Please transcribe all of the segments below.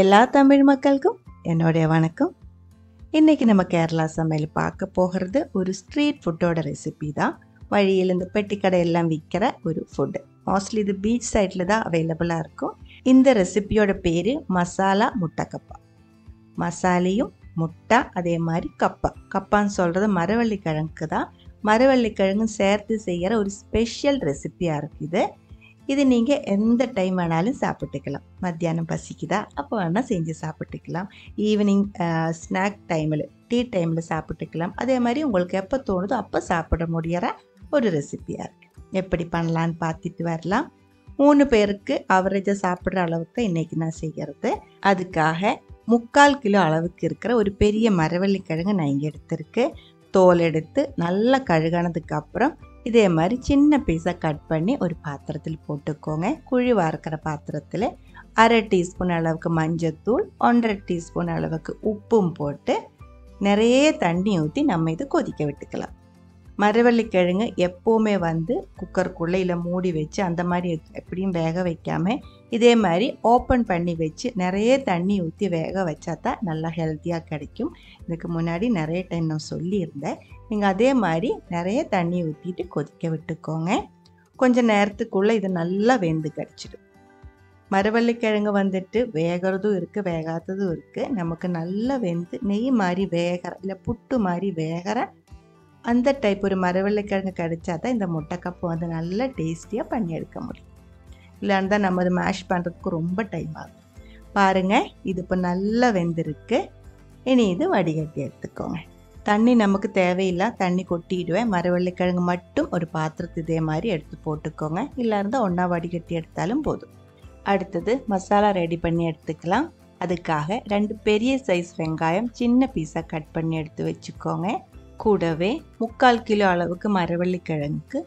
எல்லா தமிழ் மக்களுக்கும் என்னுடைய வணக்கம். இன்றைக்கி நம்ம கேரளா சமையல் பார்க்க போகிறது ஒரு ஸ்ட்ரீட் ஃபுட்டோட ரெசிபி தான். வழியில் இந்த பெட்டி கடையெல்லாம் விற்கிற ஒரு ஃபுட்டு. மோஸ்ட்லி இது பீச் சைடில் தான் அவைலபிளாக இருக்கும். இந்த ரெசிபியோட பேர் மசாலா முட்டை கப்பா மசாலையும் முட்டை அதே மாதிரி கப்பா. கப்பான்னு சொல்கிறது மரவள்ளி தான். மரவள்ளி சேர்த்து செய்கிற ஒரு ஸ்பெஷல் ரெசிப்பியாக இருக்குது இது நீங்கள் எந்த டைம் வேணாலும் சாப்பிட்டுக்கலாம். மத்தியானம் பசிக்குதா? அப்போ வேணால் செஞ்சு சாப்பிட்டுக்கலாம். ஈவினிங் ஸ்நாக் டைமில் டீ டைமில் சாப்பிட்டுக்கலாம். அதே மாதிரி உங்களுக்கு எப்போ தோணுதோ அப்போ சாப்பிட முடியற ஒரு ரெசிபியாக இருக்குது எப்படி பண்ணலான்னு பார்த்துட்டு வரலாம். மூணு பேருக்கு அவரேஜாக சாப்பிட்ற அளவுக்கு தான் இன்றைக்கி நான் செய்கிறது அதுக்காக முக்கால் கிலோ அளவுக்கு இருக்கிற ஒரு பெரிய மரவள்ளி கிழங்கு நான் இங்கே எடுத்திருக்கு. தோல் எடுத்து நல்லா கழுகானதுக்கு அப்புறம் இதே மாதிரி சின்ன பீஸாக கட் பண்ணி ஒரு பாத்திரத்தில் போட்டுக்கோங்க. குழி வார்க்கிற பாத்திரத்தில் அரை டீஸ்பூன் அளவுக்கு மஞ்சத்தூள் ஒன்றரை டீஸ்பூன் அளவுக்கு உப்பும் போட்டு நிறைய தண்ணி ஊற்றி நம்ம இது கொதிக்க விட்டுக்கலாம். மரவள்ளி கிழங்கு எப்போவுமே வந்து குக்கருக்குள்ளே இல்லை மூடி வச்சு அந்த மாதிரி எப்படியும் வேக வைக்காமல் இதே மாதிரி ஓப்பன் பண்ணி வச்சு நிறைய தண்ணி ஊற்றி வேக வச்சா தான் நல்லா ஹெல்த்தியாக கிடைக்கும். இதுக்கு முன்னாடி நிறைய டைம் நான் சொல்லியிருந்தேன். நீங்கள் அதே மாதிரி நிறைய தண்ணி ஊற்றிட்டு கொதிக்க விட்டுக்கோங்க. கொஞ்சம் நேரத்துக்குள்ளே இது நல்லா வெந்து கிடச்சிடும். மரவள்ளிக்கிழங்கு வந்துட்டு வேகிறதும் இருக்குது வேகாததும் இருக்குது நமக்கு நல்லா வெந்து நெய் மாதிரி வேகிற இல்லை புட்டு மாதிரி வேகிற அந்த டைப் ஒரு மரவள்ளிக்கிழங்கு கிடைச்சா தான் இந்த முட்டைக்கப்பு வந்து நல்லா டேஸ்டியாக பண்ணி எடுக்க முடியும். இல்லைன்னு தான் நம்ம அதை மேஷ் பண்ணுறதுக்கு ரொம்ப டைம் ஆகும். பாருங்கள் இது இப்போ நல்லா வெந்திருக்கு. இனி இது வடிகட்டி எடுத்துக்கோங்க. தண்ணி நமக்கு தேவையில்லை தண்ணி கொட்டிடுவேன். மரவள்ளிக்கிழங்கு மட்டும் ஒரு பாத்திரத்து இதே மாதிரி எடுத்து போட்டுக்கோங்க. இல்லை இருந்தால் ஒன்றா வடிகட்டி எடுத்தாலும் போதும். அடுத்தது மசாலா ரெடி பண்ணி எடுத்துக்கலாம். அதுக்காக ரெண்டு பெரிய சைஸ் வெங்காயம் சின்ன பீஸாக கட் பண்ணி எடுத்து வச்சுக்கோங்க. கூடவே முக்கால் கிலோ அளவுக்கு மரவள்ளிக்கிழங்குக்கு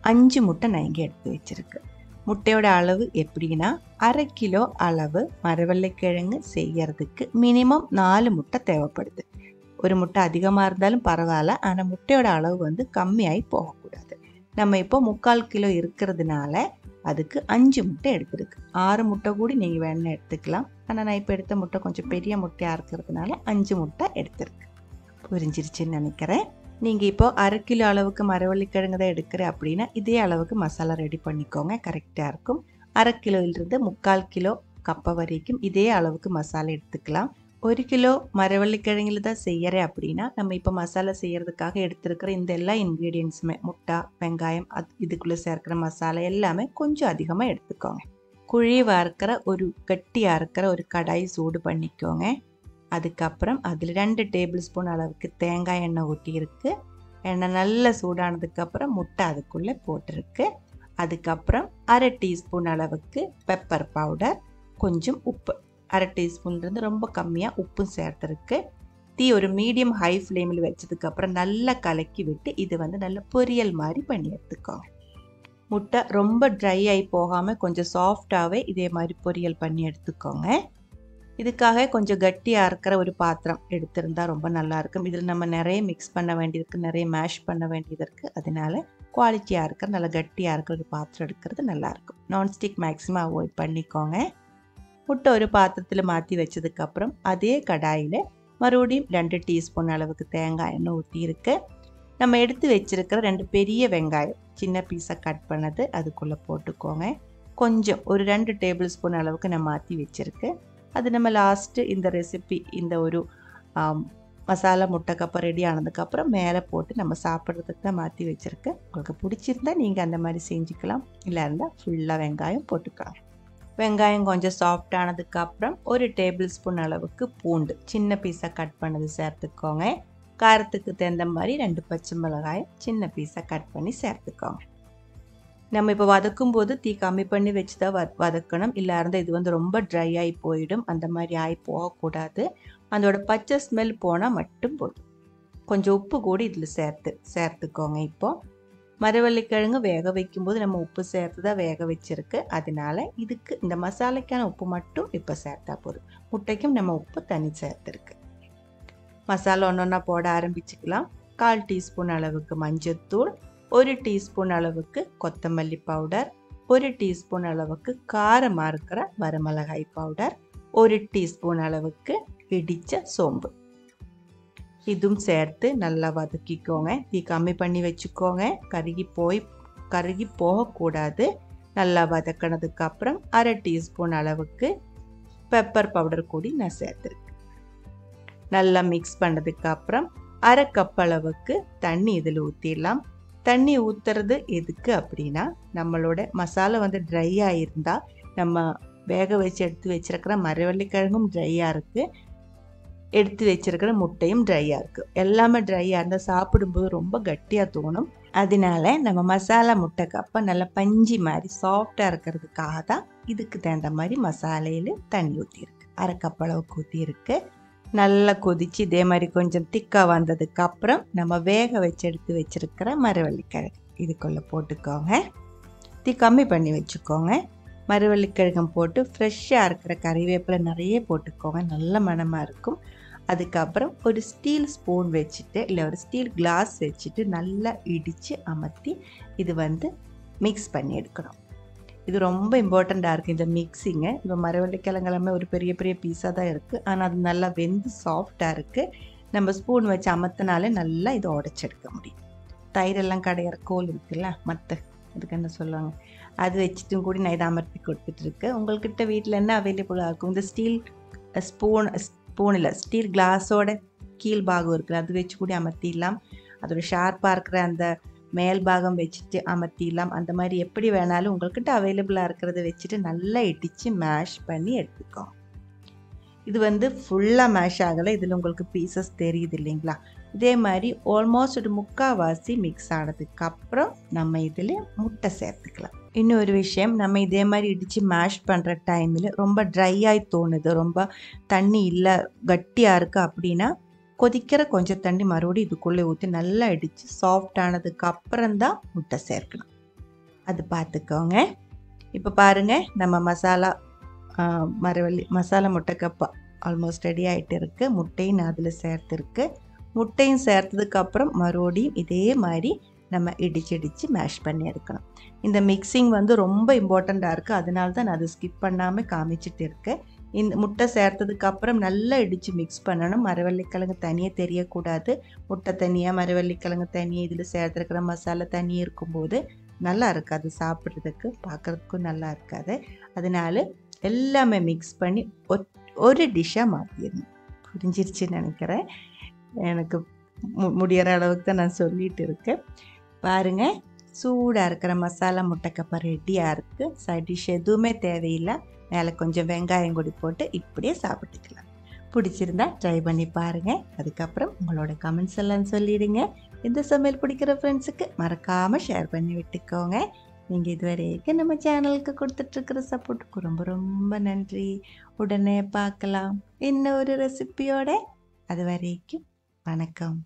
அஞ்சு முட்டை நயங்கி எடுத்து வச்சுருக்கு. முட்டையோட அளவு எப்படின்னா அரை கிலோ அளவு மரவள்ளிக்கிழங்கு செய்யறதுக்கு மினிமம் நாலு முட்டை தேவைப்படுது. ஒரு முட்டை அதிகமாக இருந்தாலும் பரவாயில்ல. ஆனால் முட்டையோட அளவு வந்து கம்மியாகி போகக்கூடாது. நம்ம இப்போ முக்கால் கிலோ இருக்கிறதுனால அதுக்கு அஞ்சு முட்டை எடுத்துருக்கு. ஆறு முட்டை கூட நீங்கள் வேணால் எடுத்துக்கலாம். ஆனால் நான் இப்போ எடுத்த முட்டை கொஞ்சம் பெரிய முட்டையாக இருக்கிறதுனால அஞ்சு முட்டை எடுத்துருக்கு. புரிஞ்சிருச்சுன்னு நினைக்கிறேன். நீங்கள் இப்போது அரை கிலோ அளவுக்கு மரவள்ளிக்கிழங்கு தான் எடுக்கிற அப்படின்னா இதே அளவுக்கு மசாலா ரெடி பண்ணிக்கோங்க. கரெக்டாக இருக்கும். அரை கிலோயிலிருந்து முக்கால் கிலோ கப்பை வரைக்கும் இதே அளவுக்கு மசாலா எடுத்துக்கலாம். ஒரு கிலோ மரவள்ளிக்கிழங்கில் தான் செய்கிறேன் அப்படின்னா நம்ம இப்போ மசாலா செய்கிறதுக்காக எடுத்துருக்கிற இந்த எல்லா இன்க்ரீடியன்ஸுமே முட்டை வெங்காயம் அது இதுக்குள்ளே சேர்க்கிற மசாலா எல்லாமே கொஞ்சம் அதிகமாக எடுத்துக்கோங்க. குழி வறுக்கிற ஒரு கட்டியாக இருக்கிற ஒரு கடாய் சூடு பண்ணிக்கோங்க. அதுக்கப்புறம் அதில் ரெண்டு டேபிள் ஸ்பூன் அளவுக்கு தேங்காய் எண்ணெய் ஊட்டியிருக்கு. எண்ணெய் நல்லா சூடானதுக்கப்புறம் முட்டை அதுக்குள்ளே போட்டிருக்கு. அதுக்கப்புறம் அரை டீஸ்பூன் அளவுக்கு பெப்பர் பவுடர் கொஞ்சம் உப்பு. அரை டீஸ்பூன்லேருந்து ரொம்ப கம்மியாக உப்பும் சேர்த்துருக்கு. தீ ஒரு மீடியம் ஹை ஃப்ளேமில் வச்சதுக்கப்புறம் நல்லா கலக்கி விட்டு இது வந்து நல்ல பொரியல் மாதிரி பண்ணி எடுத்துக்கோங்க முட்டை ரொம்ப ட்ரை ஆகி போகாமல் கொஞ்சம் சாஃப்டாகவே இதே மாதிரி பொரியல் பண்ணி எடுத்துக்கோங்க. இதுக்காக கொஞ்சம் கட்டியாக இருக்கிற ஒரு பாத்திரம் எடுத்திருந்தா ரொம்ப நல்லாயிருக்கும் இதில் நம்ம நிறைய மிக்ஸ் பண்ண வேண்டியிருக்கு நிறைய மேஷ் பண்ண வேண்டியது இருக்குது அதனால குவாலிட்டியாக இருக்கிற நல்லா கட்டியாக இருக்கிற ஒரு பாத்திரம் எடுக்கிறது நல்லாயிருக்கும் நான்ஸ்டிக் மேக்ஸிமம் அவாய்ட் பண்ணிக்கோங்க. முட்டை ஒரு பாத்திரத்தில் மாற்றி வச்சதுக்கப்புறம் அதே கடாயில் மறுபடியும் ரெண்டு டீஸ்பூன் அளவுக்கு தேங்காய் எண்ணெய் ஊற்றியிருக்கு நம்ம எடுத்து வச்சுருக்கிற ரெண்டு பெரிய வெங்காயம் சின்ன பீஸாக கட் பண்ணது அதுக்குள்ளே போட்டுக்கோங்க கொஞ்சம் ஒரு ரெண்டு டேபிள் ஸ்பூன் அளவுக்கு நான் மாற்றி வச்சுருக்கு அது நம்ம லாஸ்ட்டு இந்த ரெசிபி இந்த ஒரு மசாலா முட்டைக்கப்புறம் ரெடி ஆனதுக்கப்புறம் மேலே போட்டு நம்ம சாப்பிட்றதுக்கு தான் மாற்றி வச்சுருக்கேன் உங்களுக்கு பிடிச்சிருந்தா நீங்கள் அந்த மாதிரி செஞ்சுக்கலாம் இல்லை இருந்தால் ஃபுல்லாக வெங்காயம் போட்டுக்கலாம் வெங்காயம் கொஞ்சம் சாஃப்டானதுக்கப்புறம் ஒரு டேபிள் ஸ்பூன் அளவுக்கு பூண்டு. சின்ன பீஸாக கட் பண்ணது சேர்த்துக்கோங்க. காரத்துக்கு தகுந்த மாதிரி ரெண்டு பச்சை மிளகாய் சின்ன பீஸாக கட் பண்ணி சேர்த்துக்கோங்க. நம்ம இப்போ வதக்கும் போது தீ கம்மி பண்ணி வச்சு தான் வ வதக்கணும். இல்லை இருந்தால் இது வந்து ரொம்ப ட்ரை ஆகி போயிடும். அந்த மாதிரி ஆகி போகக்கூடாது. அதோட பச்சை ஸ்மெல் போனால் மட்டும் போதும். கொஞ்சம் உப்பு கூட இதில் சேர்த்து சேர்த்துக்கோங்க இப்போது மரவள்ளிக்கிழங்கு வேக வைக்கும்போது நம்ம உப்பு சேர்த்து தான் வேக வச்சுருக்கு. அதனால இதுக்கு இந்த மசாலைக்கான உப்பு மட்டும் இப்போ சேர்த்தா போதும். முட்டைக்கும் நம்ம உப்பு தனி சேர்த்துருக்கு. மசாலா ஒன்று ஒன்றா போட ஆரம்பிச்சுக்கலாம். கால் டீஸ்பூன் அளவுக்கு மஞ்சத்தூள் ஒரு டீஸ்பூன் அளவுக்கு கொத்தமல்லி பவுடர் ஒரு டீஸ்பூன் அளவுக்கு காரமாக இருக்கிற வரமிளகாய் பவுடர் ஒரு டீஸ்பூன் அளவுக்கு இடித்த சோம்பு. இதுவும் சேர்த்து நல்லா வதக்கிக்கோங்க. தீ கம்மி பண்ணி வச்சுக்கோங்க. கருகி போய் கருகி போகக்கூடாது. நல்லா வதக்கினதுக்கு அப்புறம் அரை டீஸ்பூன் அளவுக்கு பெப்பர் பவுடர் கூடி நான் சேர்த்துருக்கேன். நல்லா மிக்ஸ் பண்ணதுக்கு அப்புறம் அரை கப் அளவுக்கு தண்ணி இதில் ஊற்றிடலாம் தண்ணி ஊற்றுறது எதுக்கு அப்படின்னா நம்மளோட மசாலா வந்து ட்ரையாக இருந்தால் நம்ம வேக வச்சு எடுத்து வச்சிருக்கிற மரவள்ளிக்கிழங்கும் ட்ரையாக இருக்குது எடுத்து வச்சிருக்கிற முட்டையும் ட்ரையாக இருக்குது எல்லாமே ட்ரையாக இருந்தால் சாப்பிடும்போது ரொம்ப கட்டியாக தோணும். அதனால நம்ம மசாலா முட்டை கப்பை நல்லா பஞ்சு மாதிரி சாஃப்டாக இருக்கிறதுக்காக தான் இதுக்கு தகுந்த மாதிரி மசாலையில் தண்ணி ஊற்றிருக்கு அரை கப் அளவுக்கு ஊற்றியிருக்கு நல்லா கொதித்து இதே மாதிரி கொஞ்சம் திக்காக வந்ததுக்கு அப்புறம் நம்ம வேக வச்சு எடுத்து வச்சிருக்கிற மரவள்ளிக்கிழங்கு. இதுக்குள்ளே போட்டுக்கோங்க. தீ கம்மி பண்ணி வச்சுக்கோங்க. மரவள்ளிக்கிழங்கம் போட்டு ஃப்ரெஷ்ஷாக இருக்கிற கறிவேப்பிலை நிறைய போட்டுக்கோங்க. நல்ல மணமாக இருக்கும். அதுக்கப்புறம் ஒரு ஸ்டீல் ஸ்பூன் வச்சுட்டு இல்லை ஒரு ஸ்டீல் கிளாஸ் வச்சுட்டு நல்லா இடித்து அமர்த்தி இது வந்து மிக்ஸ் பண்ணி எடுக்கணும். இது ரொம்ப இம்பார்ட்டண்ட்டாக இருக்குது இந்த மிக்ஸிங்கு இப்போ மரவள்ளிக்கிழங்கெல்லாமே ஒரு பெரிய பெரிய பீஸாக தான் இருக்குது ஆனால் அது நல்லா வெந்து சாஃப்டாக இருக்குது நம்ம ஸ்பூன் வச்சு அமர்த்தினாலே நல்லா இதை உடச்செடுக்க முடியும். தயிரெல்லாம் கடையிற கோல் இருக்குல்ல மற்ற அதுக்கு என்ன சொல்லுவாங்க? அது வச்சுட்டும் கூட நான் இதை அமர்த்தி கொடுத்துட்ருக்கேன் உங்கள்கிட்ட வீட்டில் என்ன அவைலபிளாக இருக்கும்? இந்த ஸ்டீல் ஸ்பூன் ஸ்பூனில் ஸ்டீல் கிளாஸோட கீழ் பாகம் இருக்குது அது வச்சு கூட அமர்த்திடலாம். அதோட ஷார்ப்பாக இருக்கிற அந்த மேல் பாகம் வச்சுட்டு அமர்த்திடலாம். அந்த மாதிரி எப்படி வேணாலும் உங்கள்கிட்ட அவைலபிளாக இருக்கிறத வச்சுட்டு நல்லா இடித்து மேஷ் பண்ணி எடுத்துக்கோங்க இது வந்து ஃபுல்லாக மேஷ் ஆகலை. இதில் உங்களுக்கு பீசஸ் தெரியுது இல்லைங்களா? இதே மாதிரி ஆல்மோஸ்ட் ஒரு முக்கால்வாசி மிக்ஸ் ஆனதுக்கு அப்புறம் நம்ம இதில் முட்டை சேர்த்துக்கலாம். இன்னொரு விஷயம் நம்ம இதே மாதிரி இடித்து மேஷ் பண்ணுற டைமில் ரொம்ப ட்ரை ஆகி தோணுது ரொம்ப தண்ணி இல்லை கட்டியாக இருக்குது அப்படின்னா கொதிக்கிற கொஞ்சம் தண்ணி மறுபடியும் இதுக்குள்ளே ஊற்றி நல்லா இடித்து சாஃப்டானதுக்கு அப்புறம் தான் முட்டை சேர்க்கணும் அது பார்த்துக்கோங்க. இப்போ பாருங்கள் நம்ம மசாலா மரவள்ளி மசாலா முட்டை கப்பா ஆல்மோஸ்ட் ரெடி ஆகிட்டு இருக்குது முட்டையும் நான் அதில் சேர்த்துருக்கு. முட்டையும் சேர்த்ததுக்கப்புறம் மறுபடியும் இதே மாதிரி நம்ம இடிச்சு இடித்து மேஷ் பண்ணி எடுக்கணும். இந்த மிக்சிங் வந்து ரொம்ப இம்பார்ட்டண்ட்டாக இருக்குது அதனால தான் நான் அதை ஸ்கிப் பண்ணாமல் காமிச்சிட்டு இருக்கேன். இந்த முட்டை சேர்த்ததுக்கு அப்புறம் நல்லா இடித்து மிக்ஸ் பண்ணணும். மரவள்ளிக்கிழங்கு தனியாக தெரியக்கூடாது. முட்டை தனியாக மரவள்ளிக்கிழங்கு தனியாக இதில் சேர்த்துருக்கிற மசாலா தனியாக இருக்கும்போது நல்லா இருக்காது. சாப்பிட்றதுக்கு பார்க்குறதுக்கும் நல்லா இருக்காது. அதனால எல்லாமே மிக்ஸ் பண்ணி ஒரு டிஷ்ஷாக மாற்றிடணும் புரிஞ்சிருச்சுன்னு நினைக்கிறேன். எனக்கு மு முடிகிற அளவுக்கு தான் நான் சொல்லிட்டு இருக்கேன். பாருங்கள் சூடாக இருக்கிற மசாலா முட்டைக்கப்பா ரெடியாக இருக்குது சைட் டிஷ் எதுவுமே தேவையில்லை. மேலே கொஞ்சம் வெங்காயம் கொடி போட்டு இப்படியே சாப்பிட்டுக்கலாம். பிடிச்சிருந்தா ட்ரை பண்ணி பாருங்கள் அதுக்கப்புறம் உங்களோட கமெண்ட்ஸ் எல்லாம் சொல்லிடுங்க. இந்த சமையல் பிடிக்கிற ஃப்ரெண்ட்ஸுக்கு மறக்காமல் ஷேர் பண்ணி விட்டுக்கோங்க. நீங்கள் இதுவரைக்கும் நம்ம சேனலுக்கு கொடுத்துட்ருக்கிற சப்போர்ட்டுக்கு ரொம்ப ரொம்ப நன்றி. உடனே பார்க்கலாம். இன்னொரு ரெசிபியோட அது வரைக்கும் வணக்கம்.